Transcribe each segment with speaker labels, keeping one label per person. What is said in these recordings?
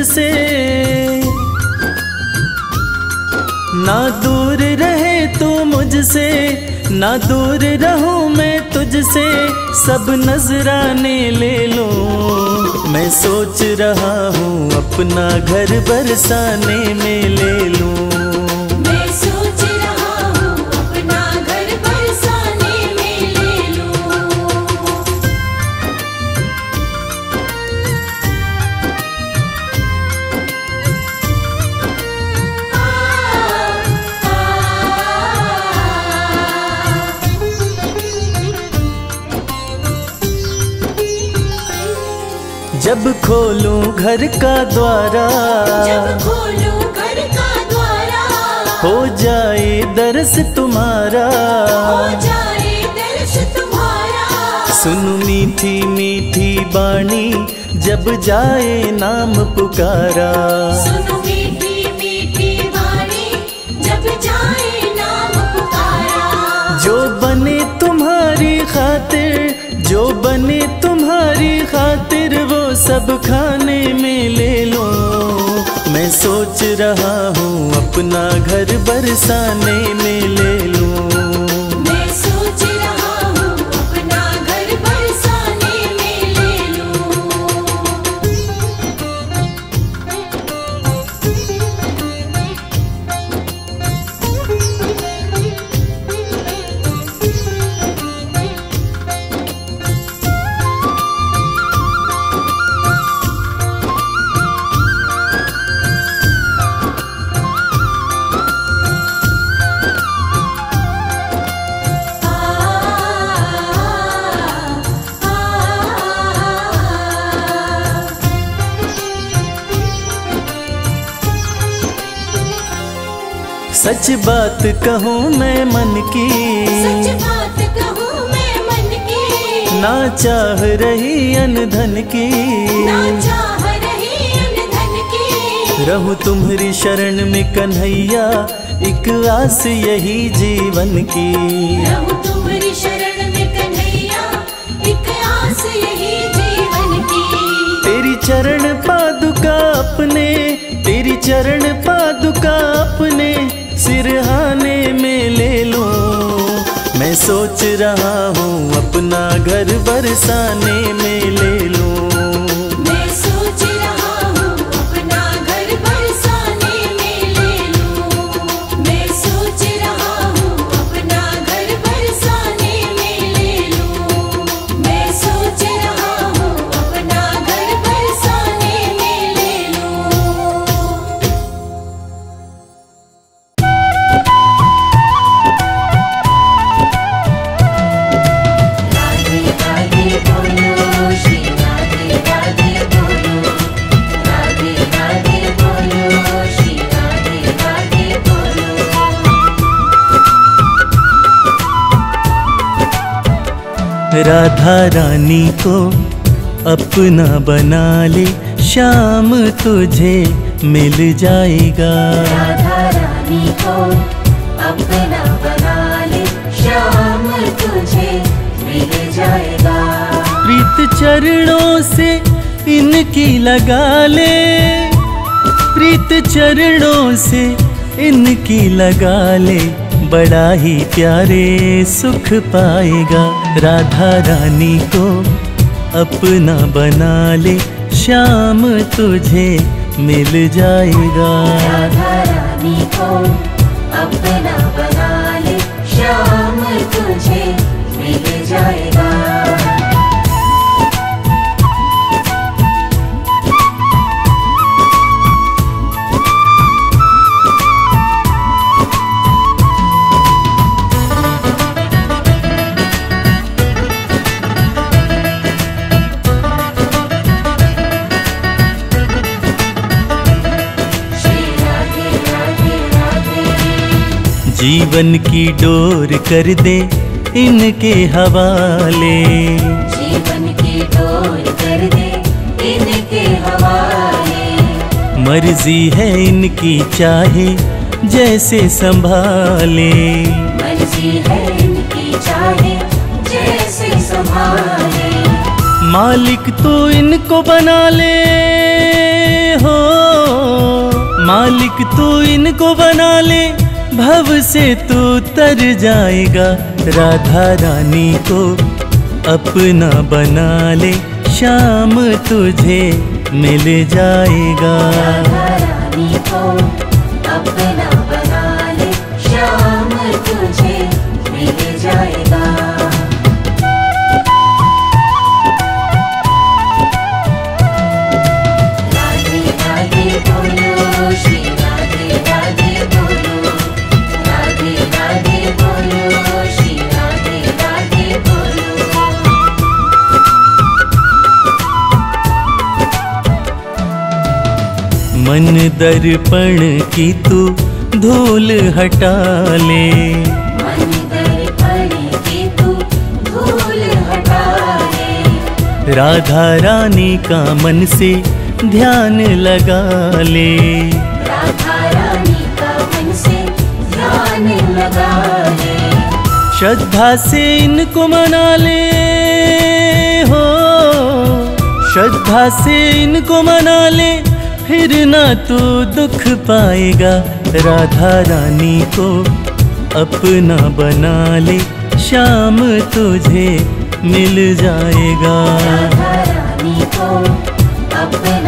Speaker 1: तुझसे ना दूर रहे तू मुझसे, ना दूर रहूँ मैं तुझसे, सब नजराने ले लो। मैं सोच रहा हूँ अपना घर बरसाने में ले लूँ। जब खोलूं घर का द्वारा
Speaker 2: जब खोलूं घर का द्वारा
Speaker 1: हो जाए दरस तुम्हारा।
Speaker 2: हो जाए दर्श तुम्हारा।
Speaker 1: सुनु मीठी मीठी बाणी जब जाए नाम पुकारा।
Speaker 2: सुनो मीठी मीठी वाणी जब जाए नाम पुकारा।
Speaker 1: जो बने तुम्हारी खातिर जो बने तुम्हारी खातिर सब खाने में ले लो। मैं सोच रहा हूँ अपना घर बरसाने में ले लूँ। बात कहूँ मैं मन की।
Speaker 2: सच बात कहूँ मैं मन की।
Speaker 1: ना चाह रही अनधन की।
Speaker 2: ना चाह रही अनधन की।
Speaker 1: रहूँ तुम्हारी शरण में कन्हैया एक आस यही जीवन की।
Speaker 2: रहूँ तुम्हारी शरण में कन्हैया एक आस यही जीवन की।
Speaker 1: तेरी चरण पादुका अपने तेरी चरण अपने सिरहाने में ले लो। मैं सोच रहा हूँ अपना घर बरसाने में ले लूँ।
Speaker 3: राधा
Speaker 1: रानी को अपना बना ले शाम तुझे मिल जाएगा।
Speaker 3: राधा रानी को अपना बना ले शाम तुझे मिल जाएगा।
Speaker 1: प्रीत चरणों से इनकी लगा ले। प्रीत चरणों से इनकी लगा ले बड़ा ही प्यारे सुख पाएगा। राधा रानी को अपना बना ले, श्याम तुझे मिल जाएगा।
Speaker 3: राधा रानी को अपना बना ले, श्याम तुझे मिल जाएगा।
Speaker 1: जीवन की डोर कर दे इनके हवाले।
Speaker 3: जीवन की डोर कर दे इनके हवाले।
Speaker 1: मर्ज़ी है इनकी चाहे जैसे संभाले।
Speaker 3: मर्ज़ी है इनकी चाहे जैसे संभाले।
Speaker 1: मालिक तो इनको बना ले हो। मालिक तू इनको बना ले। भव से तू तर जाएगा। राधा रानी को अपना बना ले, श्याम तुझे मिल जाएगा। मन दर्पण की तू धूल हटा ले।
Speaker 3: मन दर्पण की तू धूल हटा ले।
Speaker 1: राधा रानी का मन से ध्यान लगा ले।
Speaker 3: राधा रानी का मन से ध्यान लगा ले।
Speaker 1: श्रद्धा से इनको मना ले हो। श्रद्धा से इनको मना ले फिर ना तू दुख पाएगा। राधा रानी को अपना बना ले। शाम तुझे मिल जाएगा।
Speaker 3: राधा रानी को अपना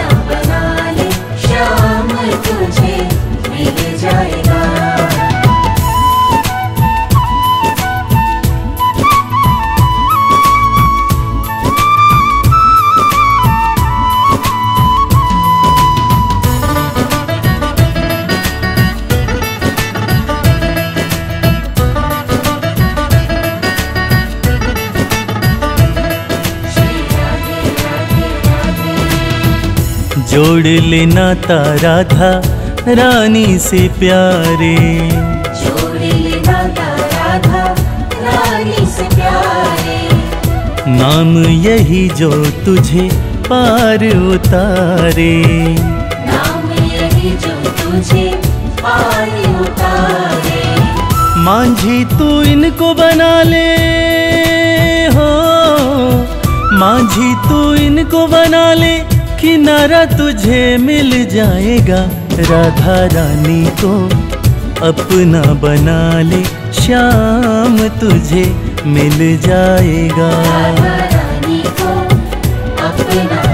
Speaker 1: जोड़ लेना तारा था रानी से प्यारे।
Speaker 3: जोड़ लेना राधा रानी से प्यारे।
Speaker 1: नाम यही जो तुझे पार उतारे।
Speaker 3: नाम यही जो तुझे पार उतारे।
Speaker 1: मांझी तू इनको बना ले हो। मांझी तू इनको बना ले किनारा तुझे मिल जाएगा। राधा रानी को अपना बना ले। श्याम तुझे मिल जाएगा।
Speaker 3: राधा रानी को अपना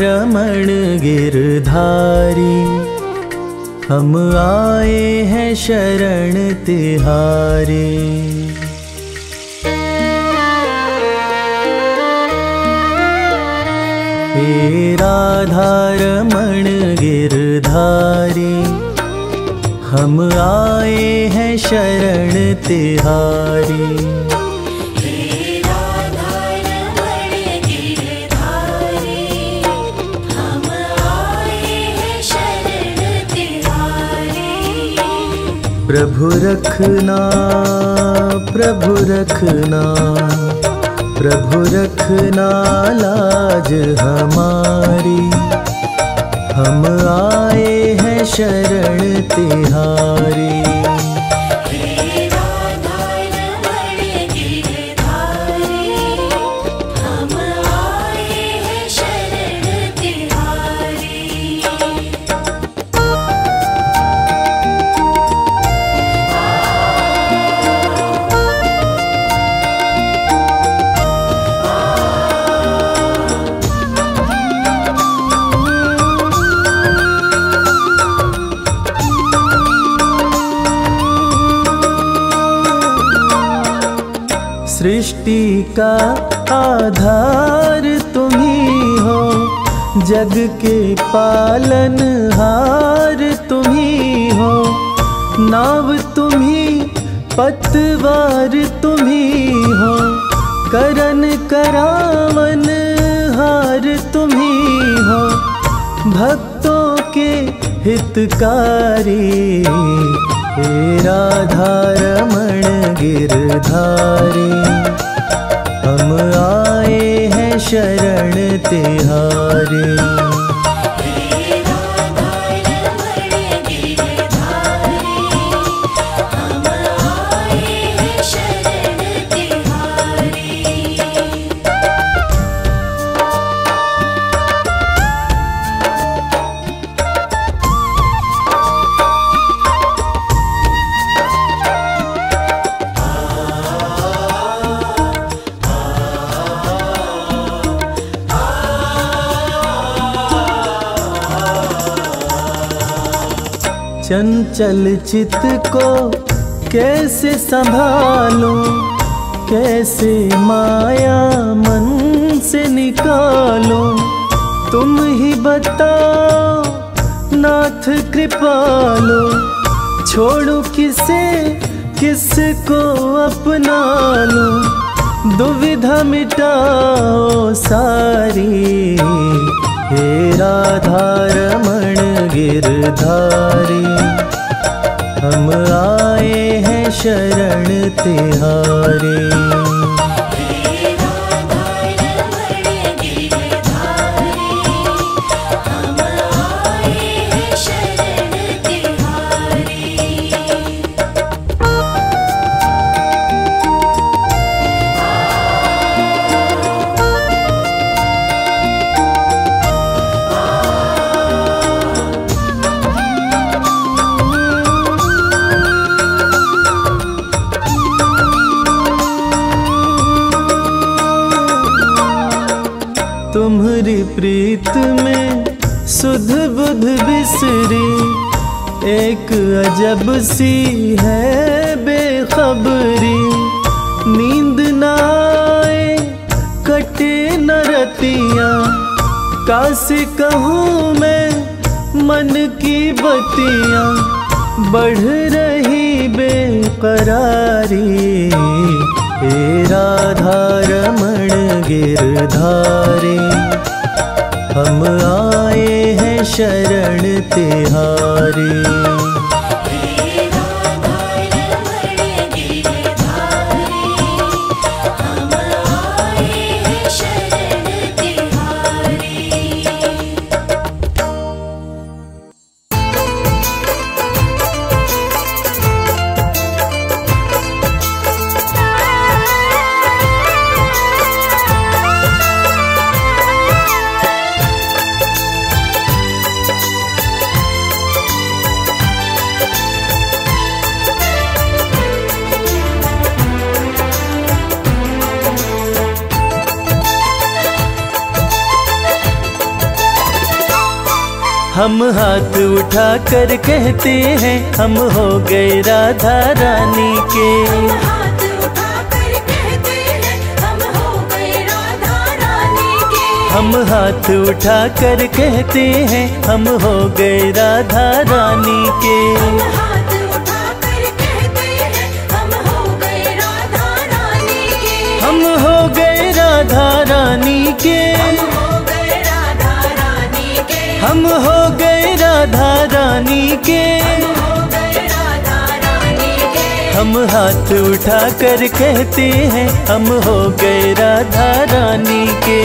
Speaker 1: राधारमण गिरधारी, हम आए हैं शरण तिहारे। हे राधारमण गिरधारी, हम आए हैं शरण तिहारी। प्रभु रखना प्रभु रखना प्रभु रखना लाज हमारी। हम आए हैं शरण तिहारी। सृष्टि का आधार तुम ही हो। जग के पालन हार तुम्ही हो नाव तुम्ही पतवार तुम्ही हो करन करावन हार तुम्ही हो। भक्तों के हितकारी हे राधा रमण गिरधारी। हम आए हैं शरण तिहारे। चंचल चित को कैसे संभालो? कैसे माया मन से निकालो? तुम ही बताओ, नाथ कृपालो। छोड़ो किसे, किसको अपना लो दुविधा मिटाओ सारी। हे राधा रमण गिरधारी। हम आए हैं शरण तिहारे। अजब सी है बेखबरी, नींद न आए, कटे न रतियाँ। कासे कहूँ मैं, मन की बतियाँ। बढ़ रही बेकरारी हे राधा रमण गिरधारी। हम आए हैं शरण तिहारी। हम हाथ उठा कर कहते हैं हम हो गए राधा रानी के।
Speaker 2: हैं हम हो गए राधा रानी के।
Speaker 1: हम हाथ उठा कर कहते हैं हम हो गए राधा रानी के।
Speaker 2: हाथ उठाकर कहते हैं हम हो गए राधा रानी के।
Speaker 1: हम हो गए राधा रानी के।
Speaker 2: हो गए राधा रानी के।
Speaker 1: हम हाथ उठा कर कहते हैं हम हो गए राधा रानी के।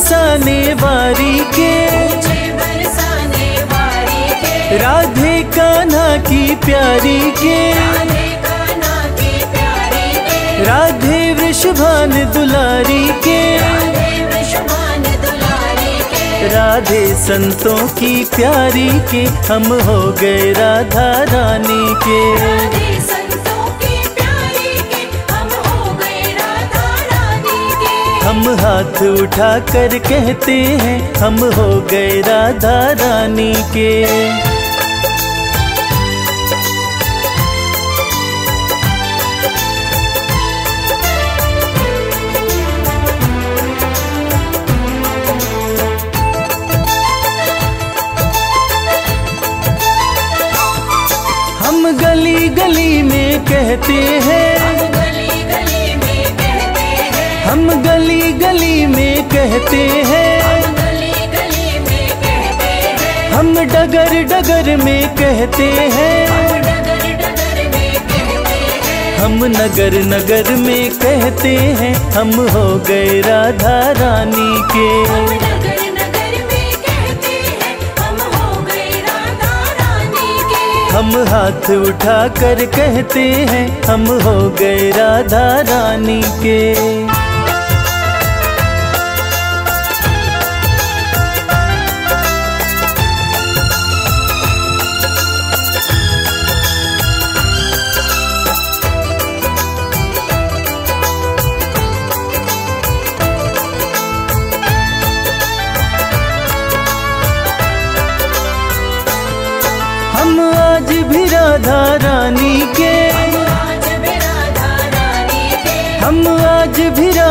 Speaker 1: बरसाने वारी के। राधे कान्हा की प्यारी के।
Speaker 2: राधे
Speaker 1: वृषभान दुलारी के।
Speaker 2: राधे
Speaker 1: संतों की प्यारी के। हम हो गए राधा रानी के।
Speaker 2: हम
Speaker 1: हाथ उठा कर कहते हैं, हम हो गए राधा रानी के। हम गली गली में कहते हैं
Speaker 2: गली में कहते हैं।
Speaker 1: हम डगर डगर में कहते हैं।
Speaker 2: हम डगर डगर में कहते हैं
Speaker 1: हम नगर नगर में कहते हैं। हम हो गए राधा रानी के।
Speaker 2: हम नगर नगर में कहते हैं हम हो गए राधा रानी के
Speaker 1: हम हाथ उठा कर कहते हैं। हम हो गए राधा रानी के।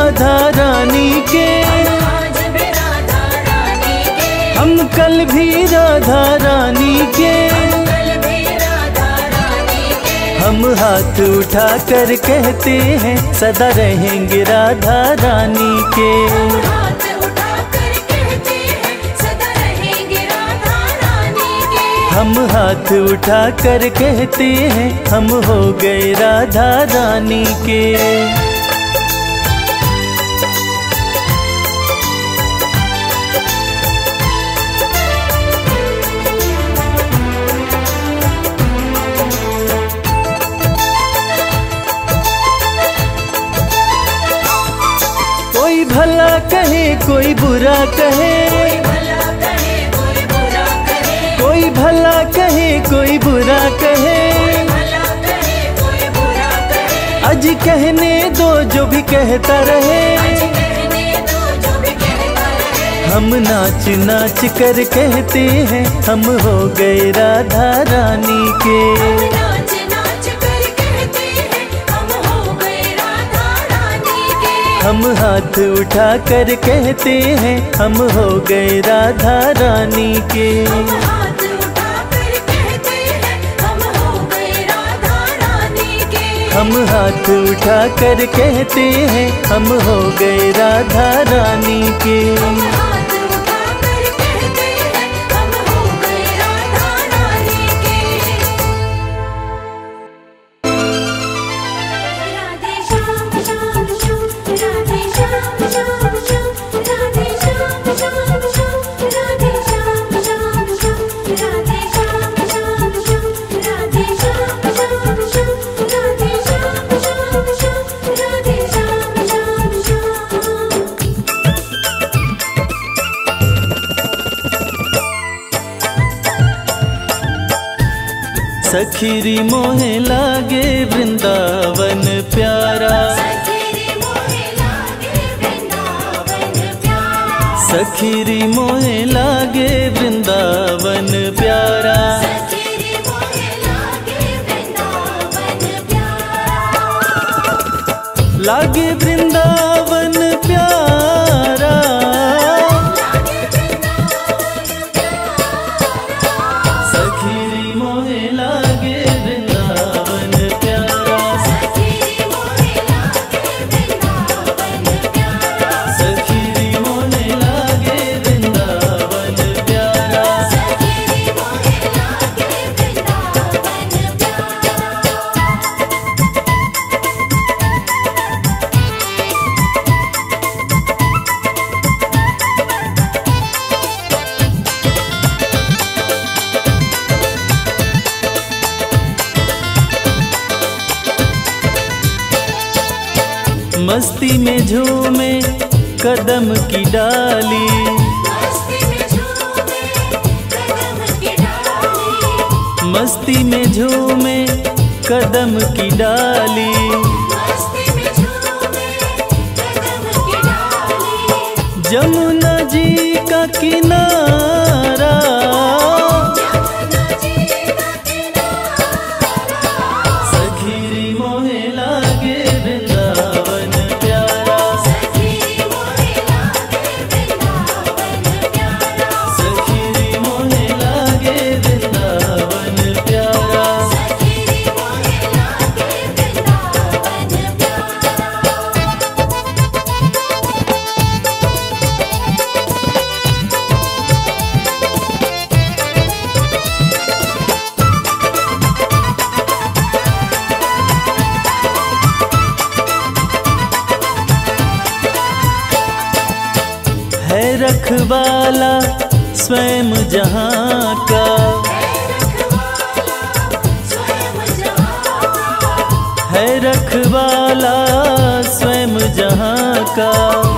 Speaker 1: राधा रानी के।
Speaker 2: हम
Speaker 1: कल भी राधा रानी के। हम हाथ उठा कर कहते हैं, सदा रहेंगे राधा रानी के। हम हाथ उठा कर कहते हैं, हम हो गए राधा रानी के। भला कहे कोई बुरा कहे।
Speaker 2: कोई
Speaker 1: भला कहे कोई बुरा कहे। अज कहने दो जो भी कहता रहे। हम नाच नाच कर कहते हैं, हम हो गए राधा रानी के।
Speaker 2: हम
Speaker 1: हाथ उठा कर कहते हैं हम हो गए राधा रानी के।
Speaker 2: हम हाथ उठा कर कहते हैं हम हो गए राधा रानी के। आखिरी
Speaker 1: मोहला में झूमे कदम की डाली।
Speaker 2: मस्ती में
Speaker 1: झूमे कदम की डाली। जमुना जी का किनारा है रखवाला स्वयं जहाँ का।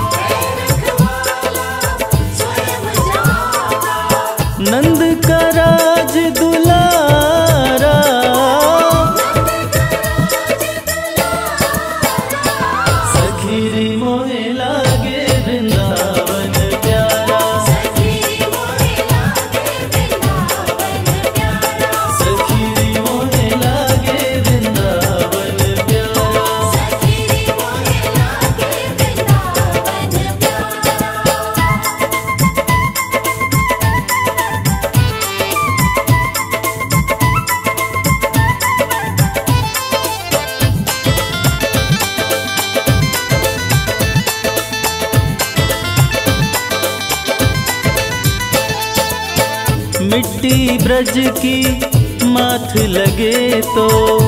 Speaker 1: की माथ लगे तो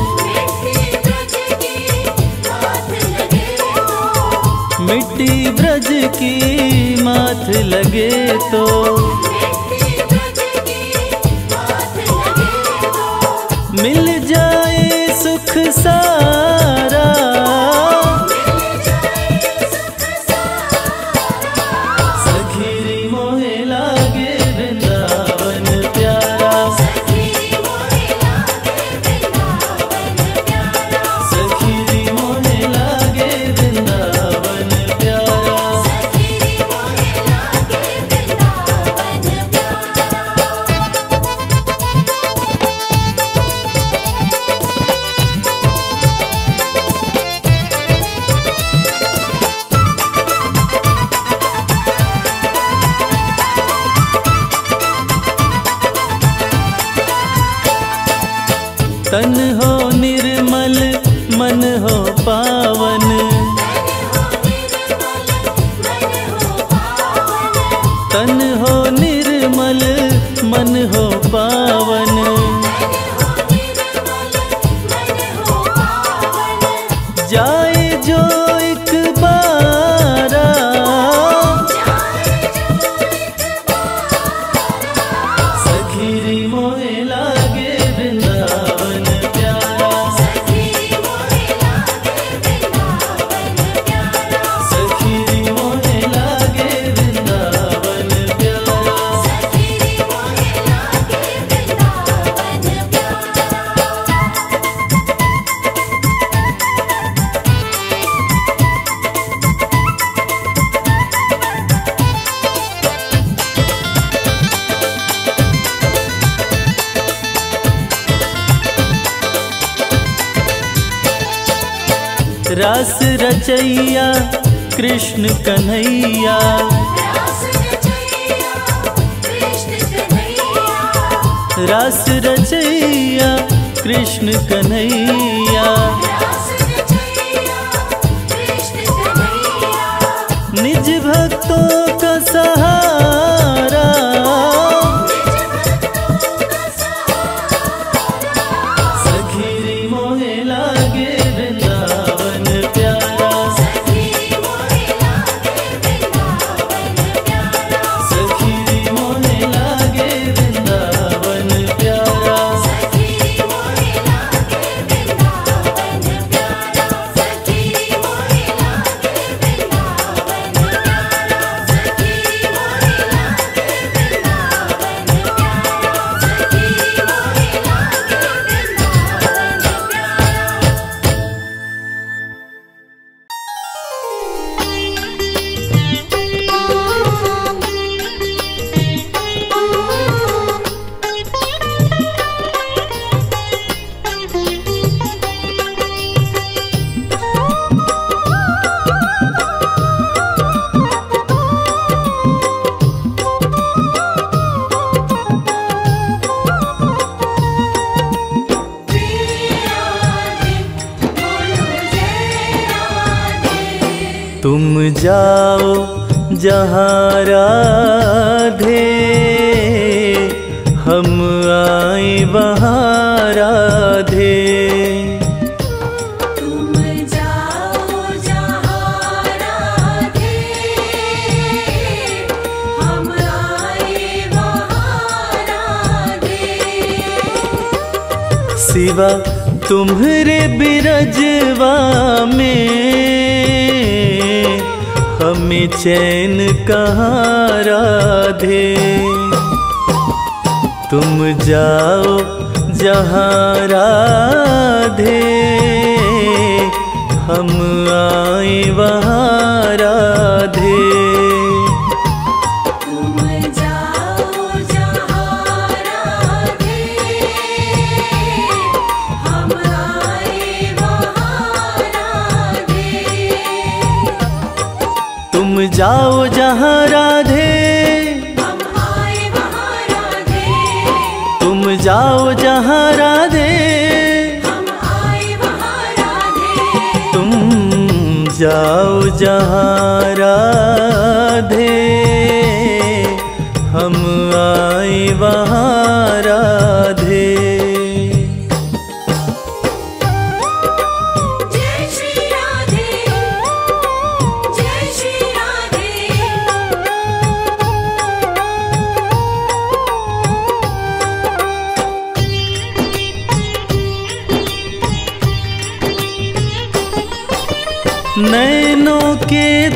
Speaker 1: निज भक्तों का सहारा रे बिरजवा में हमें चैन कहाँ राधे। तुम जाओ जहाँ राधे। हम आए वहाँ राधे।
Speaker 2: जाओ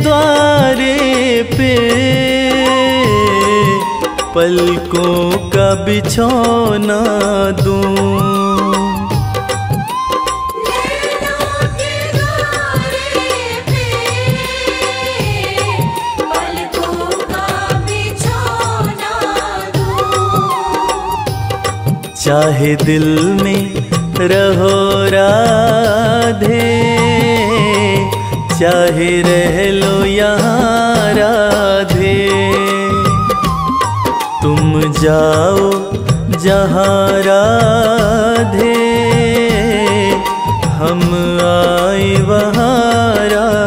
Speaker 1: द्वारे पे पलकों का बिछौना दूँ। चाहे दिल में रहो राधे चाहे रह लो यहाँ राधे। तुम जाओ जहाँ राधे। हम आए वहाँ राधे।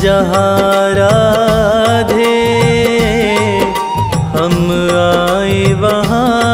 Speaker 2: जहाँ राधे हम आए वहाँ।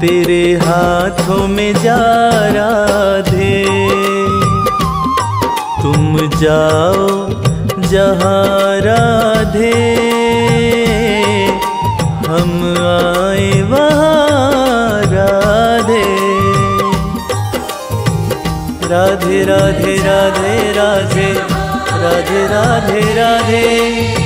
Speaker 1: तेरे हाथों में जा राधे। तुम जाओ जहाँ राधे। हम आए वहाँ राधे। राधे राधे राधे राधे। राधे राधे राधे।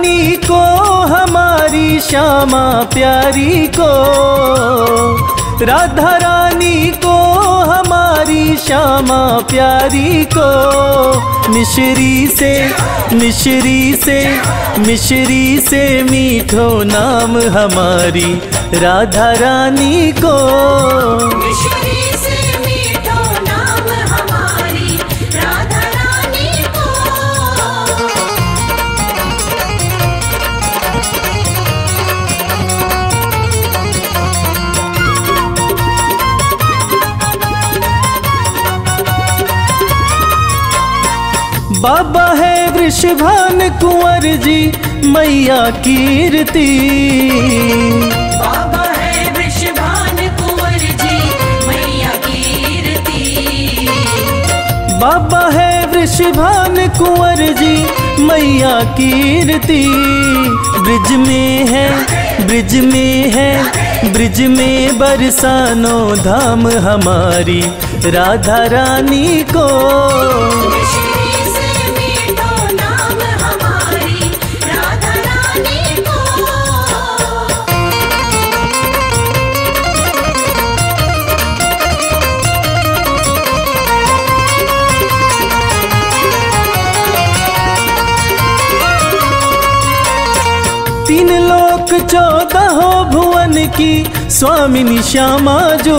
Speaker 1: रानी को, हमारी श्यामा प्यारी को। राधा रानी को, हमारी श्यामा प्यारी को। मिश्री से मिश्री से मिश्री से मीठो नाम हमारी राधा रानी को। बाबा है वृषभान कुंवर जी मैया कीर्ति।
Speaker 3: बाबा है वृषभान कुंवर जी मैया कीर्ति।
Speaker 1: बाबा है वृषभान कुंवर जी मैया कीर्ति। ब्रिज में है ब्रिज में है ब्रिज में बरसानो धाम हमारी राधा रानी को। लोक चौदह भुवन की स्वामिनी श्यामा जो।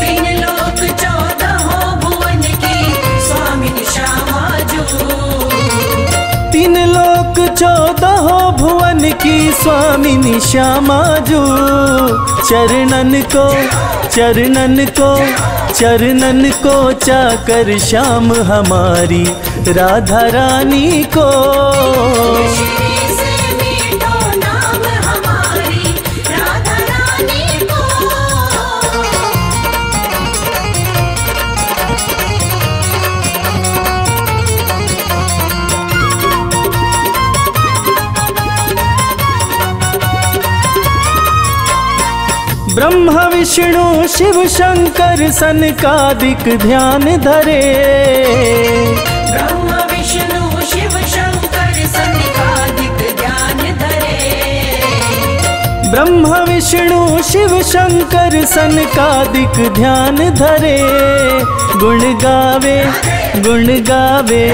Speaker 3: तीन लोक चौदह भुवन की स्वामिनी श्यामा जो।
Speaker 1: तीन लोक चौदह भुवन की स्वामिनी श्यामा जो। चरणन को चरणन को चरणन को चाकर श्याम हमारी राधा रानी को। ब्रह्म विष्णु शिव शंकर सनकादिक ध्यान धरे।
Speaker 3: ब्रह्म विष्णु शिव शंकर सनिकादिक ध्यान धरे।
Speaker 1: ब्रह्म विष्णु शिव शंकर सनकादिक ध्यान धरे। गुण गावे गुण गावे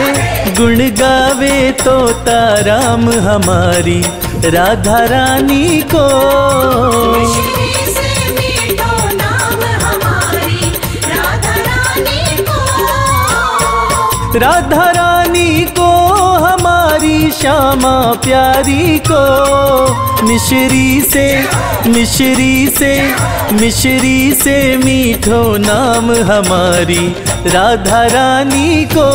Speaker 1: गुण गावे तोता राम हमारी राधा रानी को।
Speaker 3: राधा रानी को,
Speaker 1: हमारी श्यामा प्यारी को। मिश्री से मिश्री से मिश्री से मीठो नाम हमारी राधा रानी को।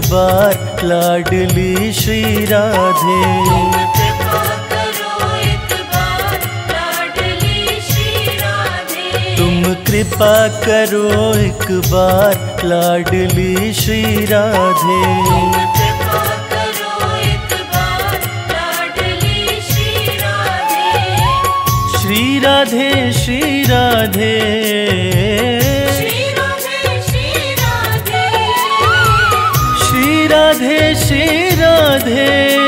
Speaker 1: बार लाडली श्री राधे। तुम कृपा करो एक बार लाडली श्री राधे।
Speaker 2: श्री राधे
Speaker 1: श्री राधे। राधे,
Speaker 2: श्री राधे।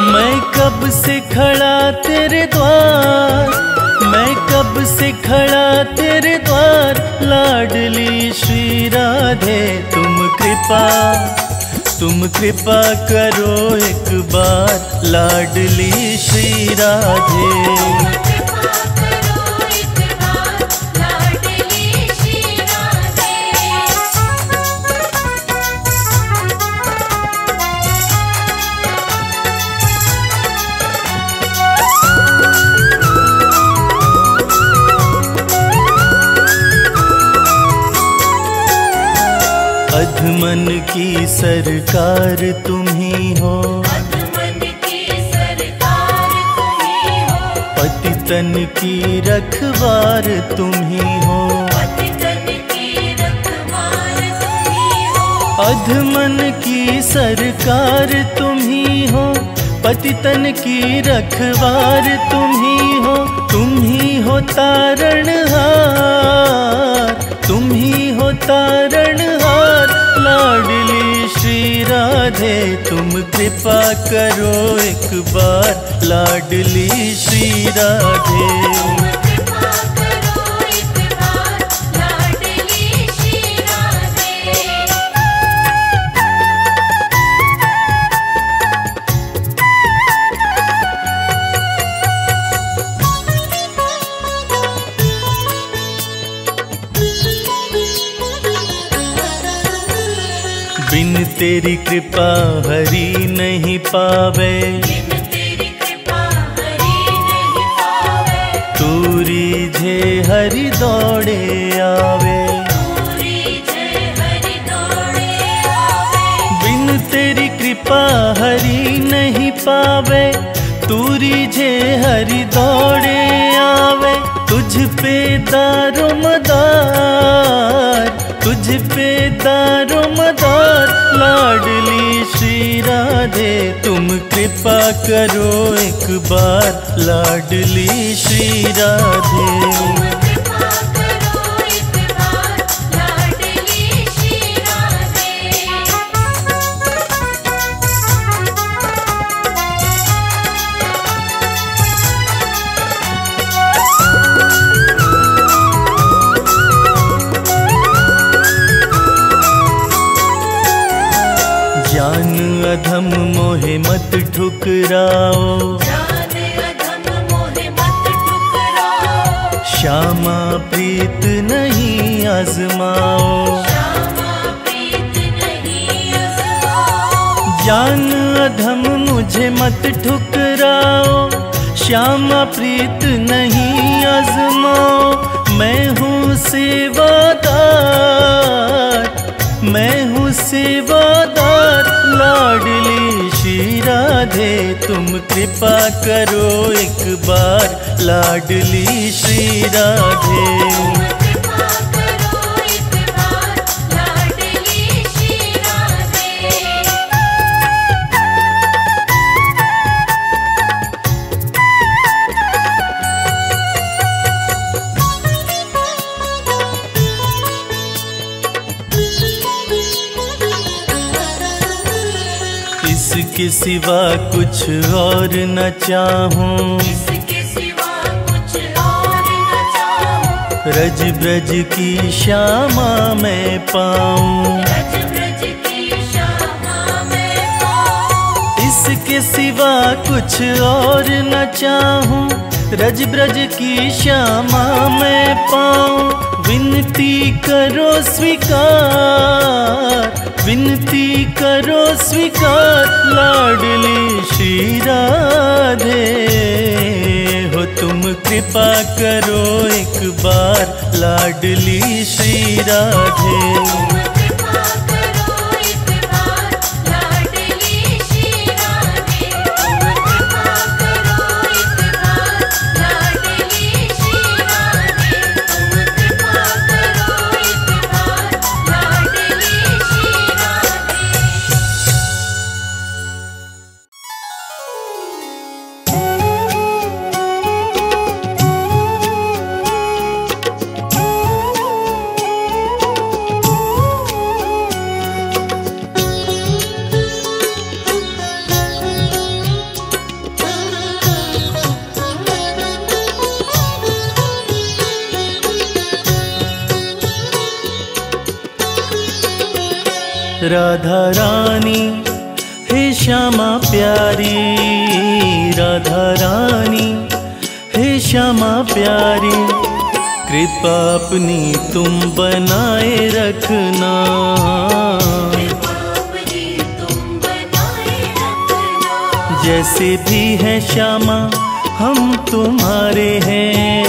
Speaker 1: मैं कब से खड़ा तेरे द्वार? मैं कब से खड़ा तेरे द्वार? लाडली, श्री राधे, तुम कृपा तुम कृपा करो एक बार। लाडली, श्री राधे।
Speaker 2: मन की सरकार तुम्ही हो।
Speaker 1: पतितन की रखवार ही। हो
Speaker 2: तुम्ही हो।
Speaker 1: अधमन की सरकार तुम ही। हो पतितन की रखवार तुम ही। हो तुम ही हो तारणहार। तुम ही हो तारणहार। लाडली श्री राधे तुम कृपा करो एक बार। लाडली श्री राधे। तेरी कृपा हरी नहीं पावे।
Speaker 2: तेरी कृपा हरि
Speaker 1: दौड़े आवे। बिन तेरी कृपा हरी नहीं पावे। तूरी झे हरि दौड़े आवे। तुझ पे दारो मदार तुझ पे दारो कृपा करो एक बार लाडली श्री राधे। ठुकराओ।
Speaker 2: जान
Speaker 1: श्यामा प्रीत नहीं आजमाओ।
Speaker 2: श्यामा प्रीत नहीं आजमाओ।
Speaker 1: ज्ञान अधम मुझे मत ठुकराओ। श्यामा प्रीत नहीं आजमाओ। मैं हूँ सेवादार मैं हूँ सेवादार लाडली श्री राधे तुम कृपा करो एक बार लाडली श्री राधे। इसके सिवा कुछ और न चाहूँ। रज ब्रज की श्यामा मैं पाऊँ। इसके सिवा कुछ और न चाहूँ। रज ब्रज की श्यामा मैं पाऊँ। विनती करो स्वीकार। विनती करो, स्वीकार लाडली श्री राधे हो तुम कृपा करो, एक बार लाडली श्री राधे प्यारी, कृपा अपनी तुम बनाए रखना। जैसे भी है श्यामा, हम तुम्हारे हैं।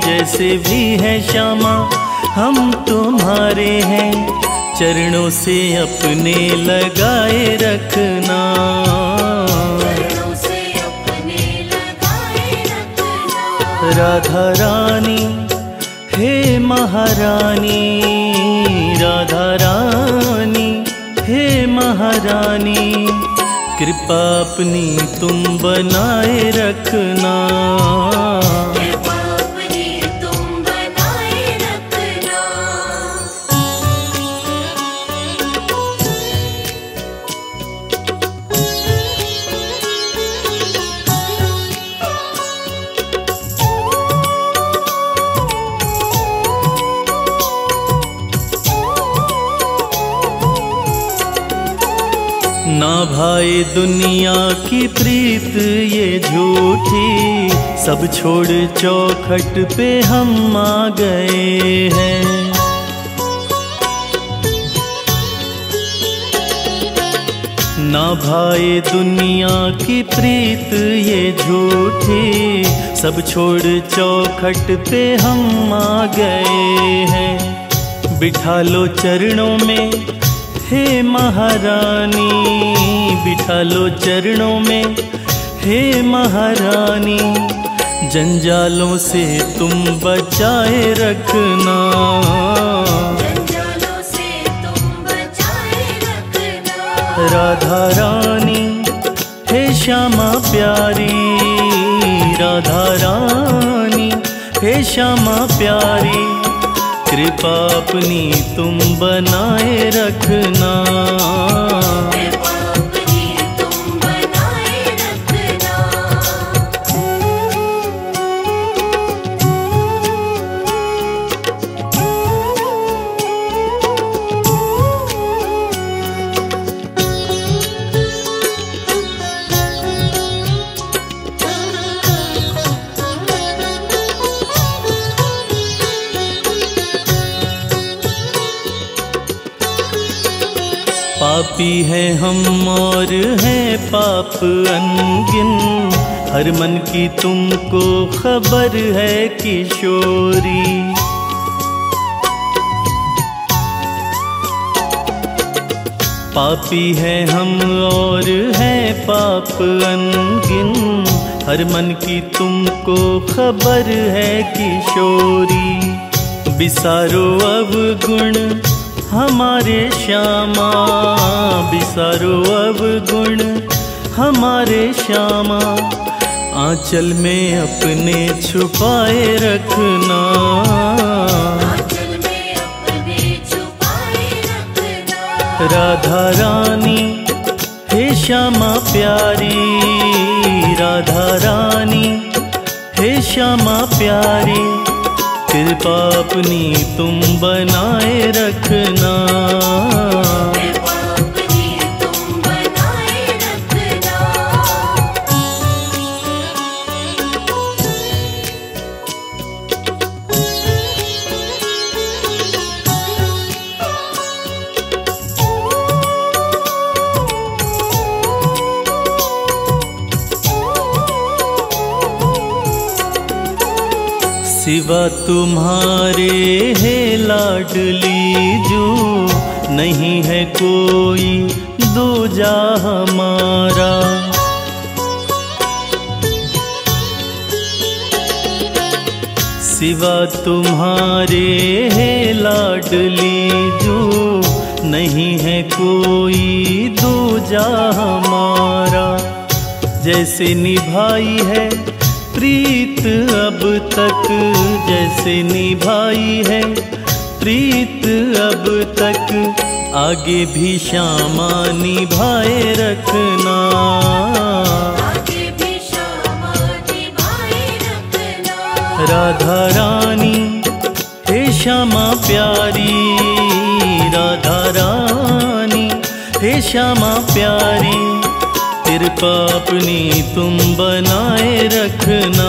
Speaker 1: जैसे भी है श्यामा, हम तुम्हारे हैं। चरणों से अपने लगाए रखना। राधा रानी हे महारानी राधा रानी हे महारानी कृपा अपनी तुम बनाए रखना। भाई दुनिया की प्रीत ये झूठी, सब छोड़ चौखट पे हम आ गए हैं। ना भाई दुनिया की प्रीत ये झूठी, सब छोड़ चौखट पे हम आ गए हैं। बिठा लो चरणों में हे महारानी बिठा लो चरणों में। हे महारानी जंजालों से तुम बचाए रखना।
Speaker 2: जंजालों से तुम बचाए रखना।
Speaker 1: राधा रानी हे श्यामा प्यारी राधा रानी हे श्यामा प्यारी। कृपा अपनी तुम बनाए रखना। पापी है हम और है पाप अनगिन। हर मन की तुमको खबर है किशोरी। पापी है हम और है पाप अनगिन। हर मन की तुमको खबर है किशोरी। बिसारो अब गुण हमारे श्यामा बिसारो अब गुण। हमारे श्यामा आंचल में अपने छुपाए रखना।
Speaker 2: आंचल में अपने छुपाए रखना।
Speaker 1: राधा रानी हे श्यामा प्यारी। राधा रानी हे श्यामा प्यारी। कृपा अपनी तुम बनाए रखना। तुम्हारे है लाडली जो नहीं है कोई दूजा हमारा। सिवा तुम्हारे है लाडली जो नहीं है कोई दूजा हमारा। जैसे निभाई है प्रीत अब तक जैसे निभाई है। प्रीत अब तक आगे भी श्यामा निभाए रखना।
Speaker 2: आगे भी निभाए रखना।
Speaker 1: राधा रानी हे श्यामा प्यारी राधा रानी हे श्यामा प्यारी। कृपा अपनी तुम बनाए रखना।